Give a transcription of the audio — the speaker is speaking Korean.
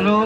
হ্যালো